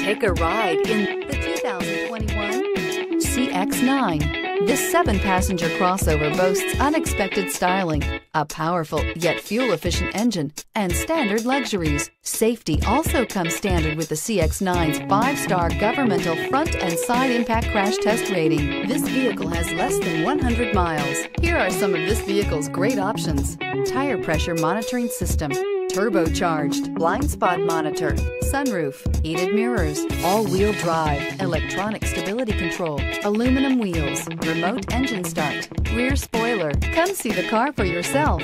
Take a ride in the 2021 CX-9. This seven-passenger crossover boasts unexpected styling, a powerful yet fuel-efficient engine, and standard luxuries. Safety also comes standard with the CX-9's five-star governmental front and side impact crash test rating. This vehicle has less than 100 miles. Here are some of this vehicle's great options. Tire pressure monitoring system, turbocharged, blind spot monitor, sunroof, heated mirrors, all-wheel drive, electronic stability control, aluminum wheels, remote engine start, rear spoiler. Come see the car for yourself.